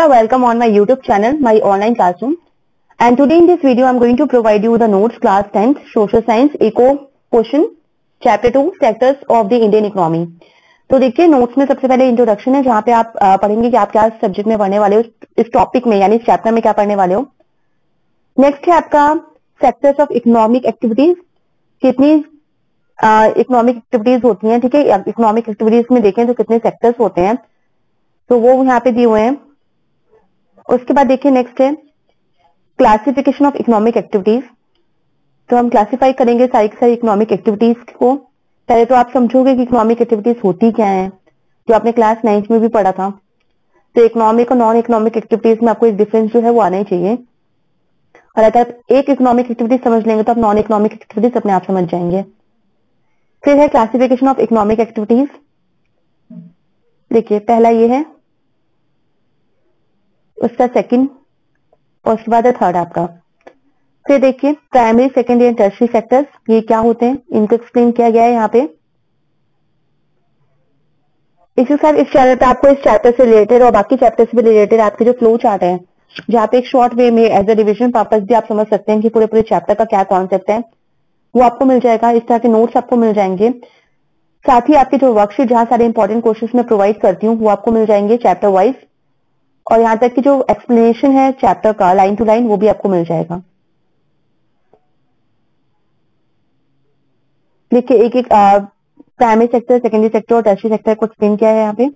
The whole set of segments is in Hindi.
Namaskar, welcome on my YouTube channel, my online classroom. And today in this video, I'm going to provide you the notes class 10th social science eco question chapter 2 sectors of the Indian economy. तो देखिए नोट्स में सबसे पहले इंट्रोडक्शन है जहाँ पे आप पढ़ेंगे कि आप क्या सब्जेक्ट में पढ़ने वाले हो इस टॉपिक में यानी इस चैप्टर में क्या पढ़ने वाले हो नेक्स्ट है आपका सेक्टर्स ऑफ़ इकोनॉमिक एक्टिविटीज़ कितनी इकोनॉमिक एक्टिविटीज़ होती हैं ठीक है इकोनॉमिक एक्टिविटीज़ में देखें तो कितने सेक्टर्स होते हैं तो वो यहाँ पे दिए हुए हैं उसके बाद देखिए नेक्स्ट है क्लासिफिकेशन ऑफ़ इकोनॉमिक एक्टिविटीज़ तो हम क्लासिफाई करेंगे सारी सारी इकोनॉमिक एक्टिविटीज़ को। पहले तो आप समझोगे कि इकोनॉमिक एक्टिविटीज़ होती क्या है, जो आपने क्लास नाइन्थ में भी पढ़ा था। तो इकोनॉमिक और नॉन इकोनॉमिक एक्टिविटीज़ में आपको एक डिफरेंस जो है वो आना ही चाहिए। और अगर आप एक इकोनॉमिक एक्टिविटीज़ समझ लेंगे तो आप नॉन इकोनॉमिक एक्टिविटीज़ अपने आप समझ जाएँगे। फिर है क्लासिफिकेशन ऑफ़ इकोनॉमिक एक्टिविटीज़ देखिए, पहला ये है उसका सेकंड और उसके बाद है थर्ड आपका। फिर देखिए primary secondary and tertiary sectors ये क्या होते हैं? इनको एक्सप्लेन किया गया है यहाँ पे। इसी साथ इस चैनल पे आपको इस चैप्टर से रिलेटेड और बाकी चैप्टर से भी रिलेटेड आपके जो फ्लो चार्ट है, जहाँ पे एक शॉर्ट वे में एज अ रिविजन पर्पज भी आप समझ सकते हैं कि पूरे पूरे चैप्टर का क्या कॉन्सेप्ट है। वो आपको मिल जाएगा, इस तरह के नोट्स आपको मिल जाएँगे। साथ ही आपके जो वर्कशीट जहाँ सारे इंपॉर्टेंट क्वेश्चन में प्रोवाइड करती हूँ, वो आपको मिल जाएँगे चैप्टर वाइज और यहाँ तक की जो एक्सप्लेनेशन है चैप्टर का लाइन टू लाइन वो भी आपको मिल जाएगा। देखिए, एक एक प्राइमरी सेक्टर सेकेंडरी सेक्टर और टर्सरी सेक्टर को एक्सप्लेन किया है यहाँ पे।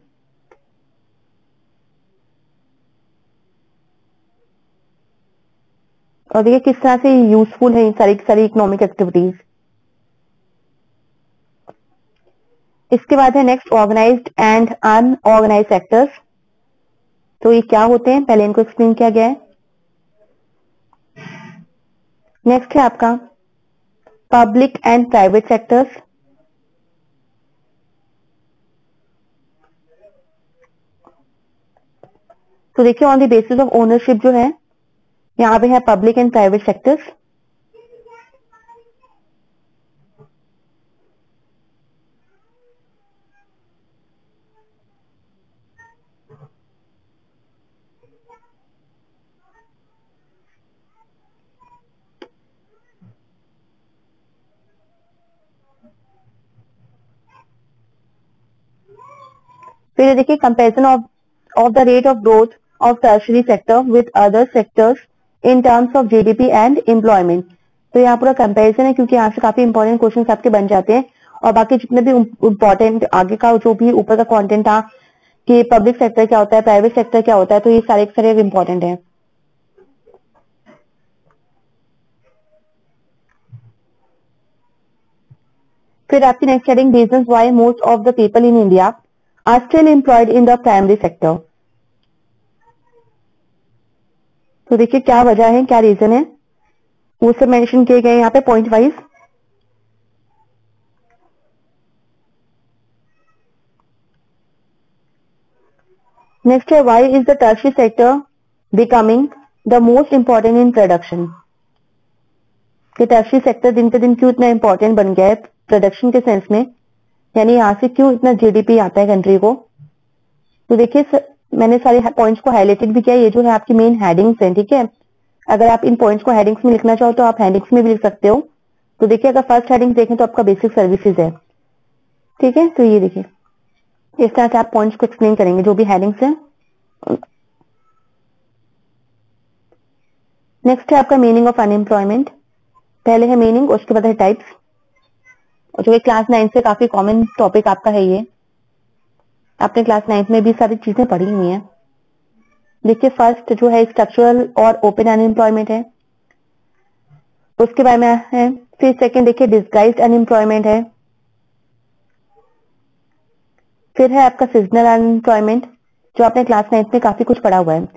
और देखिए, किस तरह से यूजफुल है सारी सारी इकोनॉमिक एक्टिविटीज़ इसके बाद है next organised and unorganised sectors तो ये क्या होते हैं? पहले इनको एक्सप्लेन किया गया है। नेक्स्ट है आपका। पब्लिक एंड प्राइवेट सेक्टर्स तो देखिए on the basis of ownership जो है, यहाँ पे है पब्लिक एंड प्राइवेट सेक्टर्स फिर देखिए comparison of of the rate of growth of tertiary sector with other sectors in terms of GDP and employment तो यहाँ पूरा कंपेरिजन है क्योंकि यहाँ से काफ़ी इंपॉर्टेंट क्वेश्चन आपके बन जाते हैं। और बाकी जितने भी इंपॉर्टेंट आगे का जो भी ऊपर का कॉन्टेंट था कि पब्लिक सेक्टर क्या होता है प्राइवेट सेक्टर क्या होता है तो ये सारे सारे इंपॉर्टेंट है। फिर आपकी next heading reason why most of the people in India are still employed in the primary sector. तो देखिए क्या वजह है, क्या रीजन है? वो सब मेंशन किए गए यहाँ पे पॉइंट वाइज नेक्स्ट है why is the tertiary sector becoming the most important in production tertiary sector दिन पे दिन क्यों इतना इंपॉर्टेंट बन गया है प्रोडक्शन के सेंस में? यानी यहाँ से क्यों इतना जीडीपी आता है कंट्री को? तो देखिए मैंने सारे पॉइंट्स को हाईलाइटेड भी किया, ये जो है आपकी मेन हेडिंग्स हैं, ठीक है? अगर आप इन पॉइंट्स को हेडिंग्स में लिखना चाहो तो आप हेडिंग्स में भी लिख सकते हो। तो देखिए, अगर फ़र्स्ट हेडिंग देखें तो आपका बेसिक सर्विसेज़ है। ठीक है? तो ये देखिए। इस तरह से आप पॉइंट्स को एक्सप्लेन करेंगे, जो भी हेडिंग्स है। नेक्स्ट है आपका मीनिंग ऑफ़ अनएम्प्लॉयमेंट पहले है मीनिंग उसके बाद है टाइप्स जो क्लास नाइन्थ से काफ़ी कॉमन टॉपिक आपका है ये, आपने क्लास नाइन्थ में भी सारी चीज़ें पढ़ी हुई हैं। देखिए फ़र्स्ट जो है स्ट्रक्चरल और ओपन अनएम्प्लॉयमेंट है। उसके बारे में है। फिर सेकंड देखिए डिस्गाइज अनएम्प्लॉयमेंट है। फिर है आपका सीजनल अनएम्प्लॉयमेंट जो आपने क्लास नाइन्थ में काफ़ी कुछ पढ़ा हुआ है।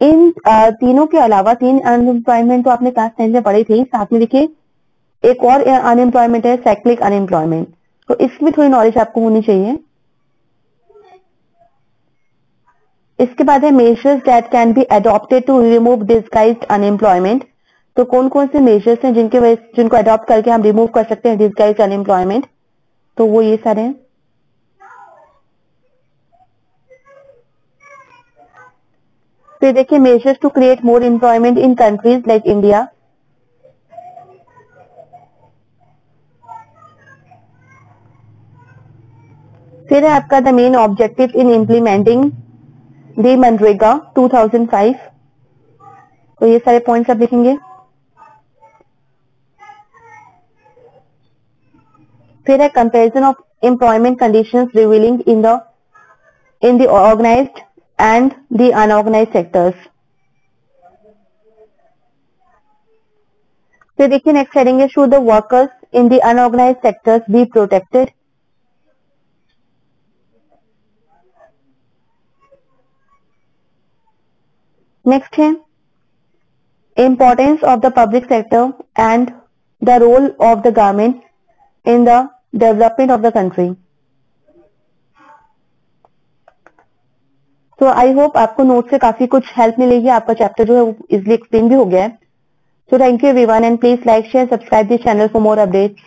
इन तीनों के अलावा तीन अनएम्प्लॉयमेंट तो आपने क्लास नाइन्थ में पढ़ी थी। साथ में देखिए एक और अनएम्प्लॉयमेंट है साइक्लिक अनएम्प्लॉयमेंट तो इसमें थोड़ी नॉलेज आपको होनी चाहिए। इसके बाद है measures that can be adopted to remove disguised unemployment तो कौन कौन से मेजर्स हैं जिनके वजह जिनको अडॉप्ट करके हम रिमूव कर सकते हैं डिस्गाइज अनएम्प्लॉयमेंट तो वो ये सारे हैं। फिर देखिए measures to create more employment in countries like India फिर है आपका the main objective in implementing the MNREGA 2005 तो ये सारे पॉइंट्स आप देखेंगे। फिर है comparison of employment conditions revealing in the in the organised and the unorganised sectors फिर देखिए नेक्स्ट हेडिंग है should the workers in the unorganised sectors be protected next है importance of the public sector and the role of the government in the development of the country तो आई होप आपको नोट से काफ़ी कुछ हेल्प मिलेगी। आपका चैप्टर जो है वो इजिली एक्सप्लेन भी हो गया है। So thank you everyone and please like share subscribe this channel for more updates